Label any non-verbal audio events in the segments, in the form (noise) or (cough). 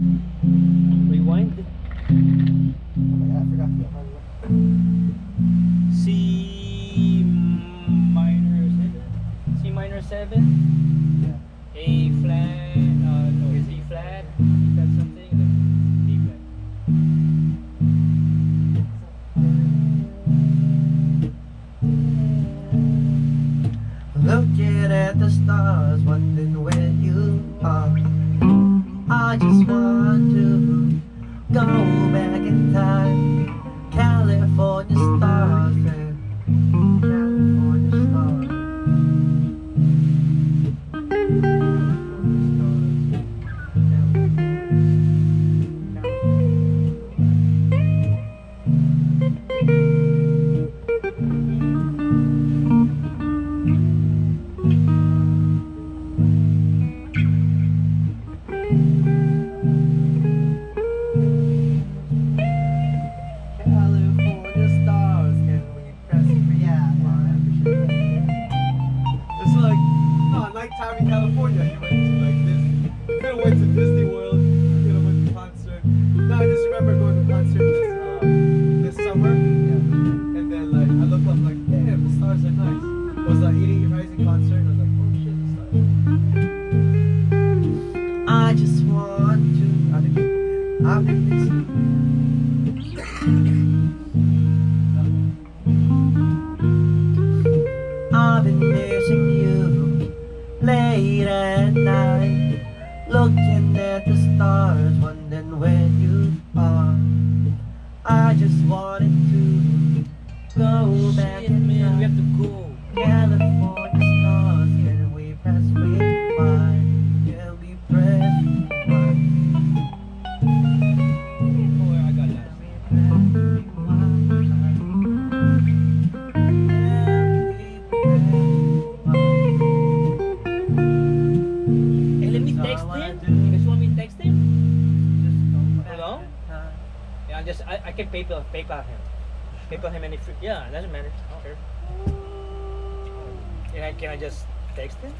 Rewind. Oh my god, I forgot hung C minor seven. C minor seven. Yeah. A flat. PayPal him. PayPal him any free. Yeah, it doesn't matter. Sure. Can I can I just text him?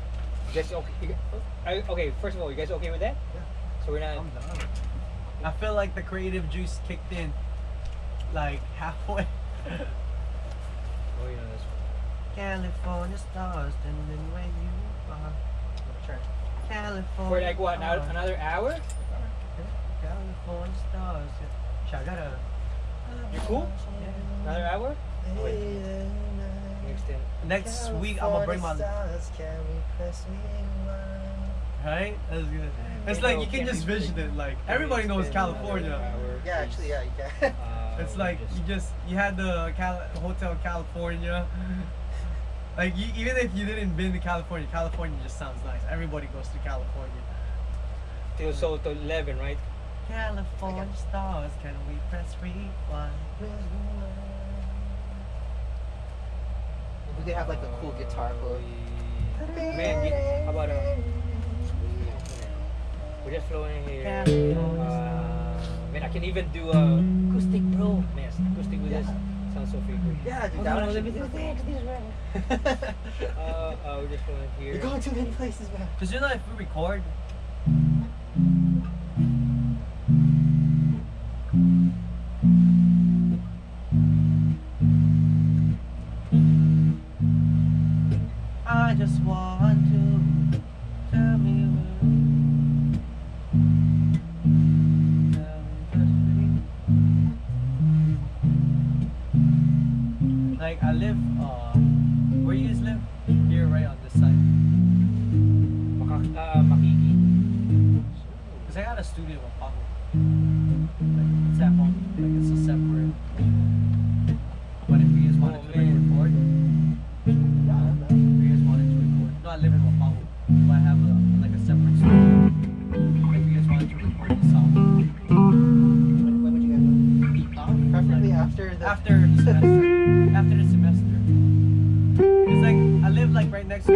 Just okay. you I- okay. First of all, you guys okay with that? Yeah. So we're not. I'm done. I feel like the creative juice kicked in like halfway. Oh, you know this one. California stars, and then when you are. Try. California. For like what? Stars. another hour? California stars. yeah. I gotta. You cool? Another hour? Next time. Next week I'm gonna bring my Stars, can we press rewind? right. That's good. It's like you can just vision it. Like everybody knows California. Yeah, actually, yeah, you can. (laughs) It's like you just you had the Cal- Hotel California. (laughs) Like you, even if you didn't been to California, California just sounds nice. Everybody goes to California. till so to eleven, right? California stars, can we press rewind? We could have like a cool guitar flow. we- Man, how about uh, we're just flowing here. Uh, man, I can even do uh, acoustic, bro. Man, acoustic with this sounds so freaky. Yeah, dude, that on, would let me do be this. This right. uh, uh, we're just flowing here. You're going to many places, man. Cause you know if we record, I have a, like a separate studio. If you guys wanted to record the song When, when would you guys? Preferably after the. after the semester, after the semester, it's like I live like right next to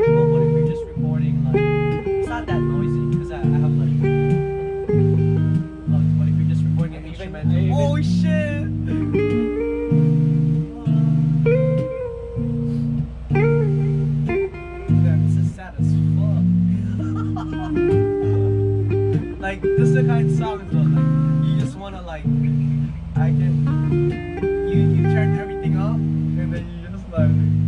I just you you turned everything off and then you just left.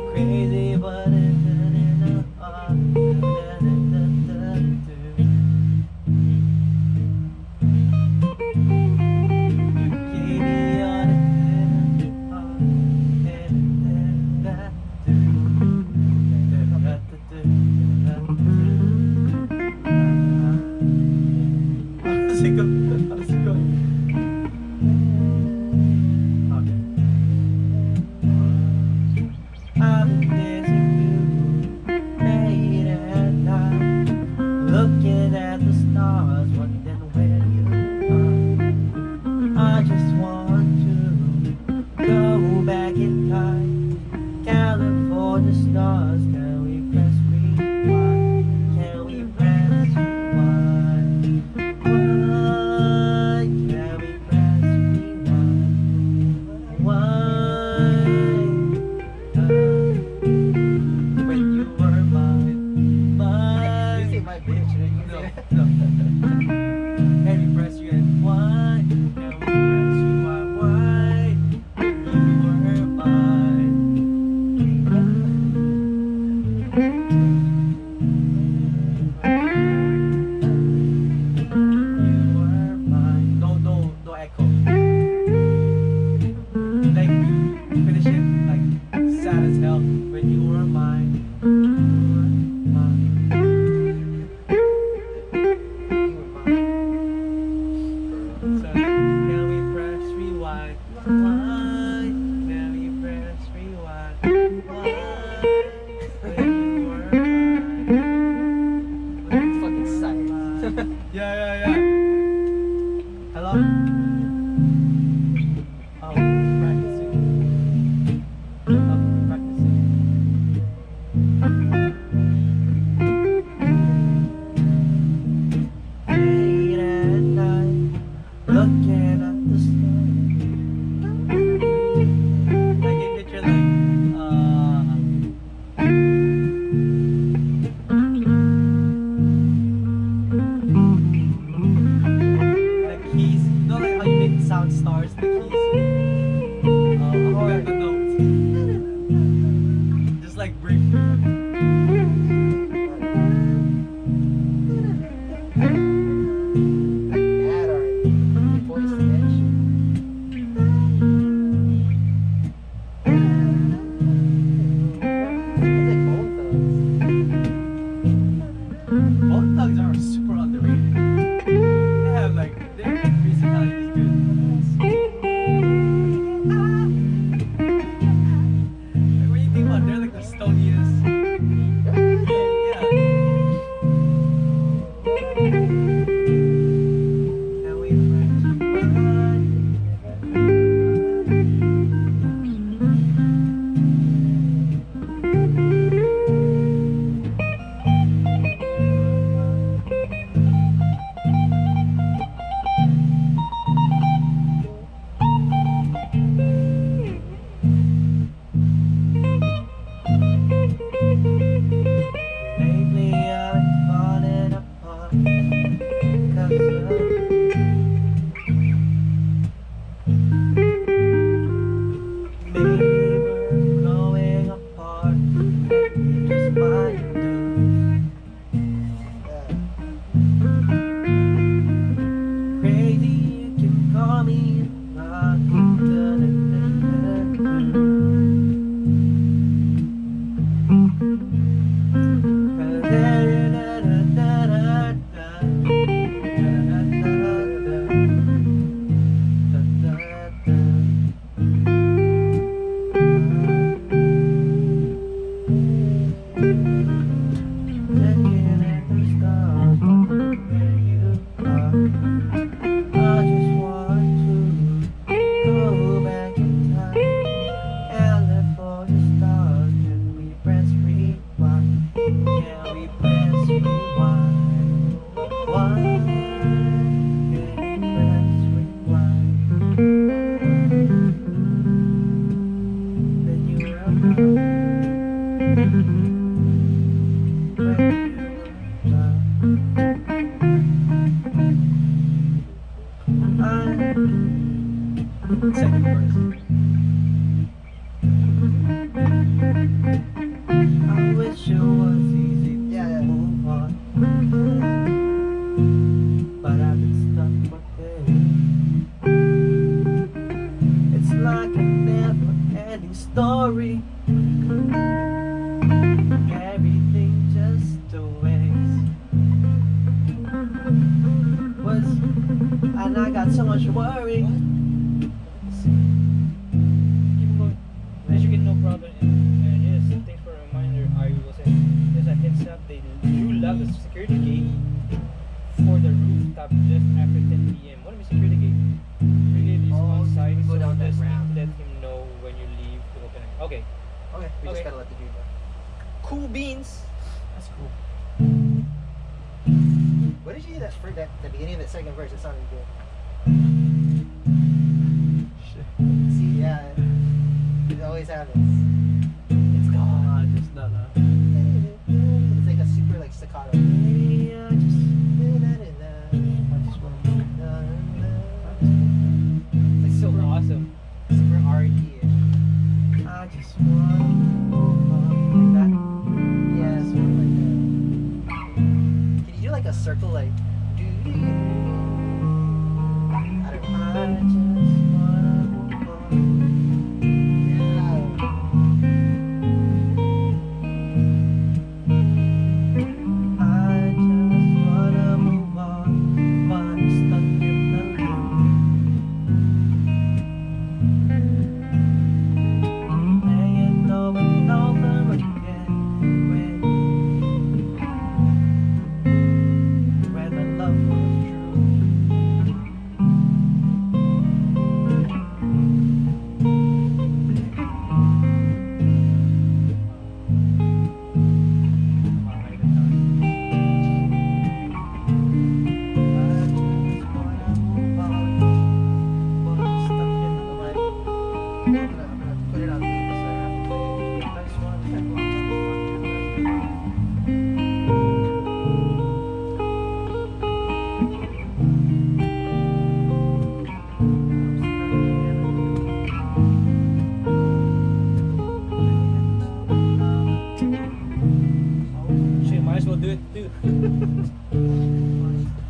crazy, but it's Música Thank you. Bye. Okay. Okay. We okay. just gotta let the dude know. Cool beans. That's cool. What did you hear that for that the beginning of the second verse? It sounded good. Shit. See, yeah. It, always happens. It's gone. Uh, just no, no. It's like a super like staccato. one, like that. Like that. Can you do like a circle, like, do (laughs) do.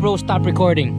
GoPro stop recording.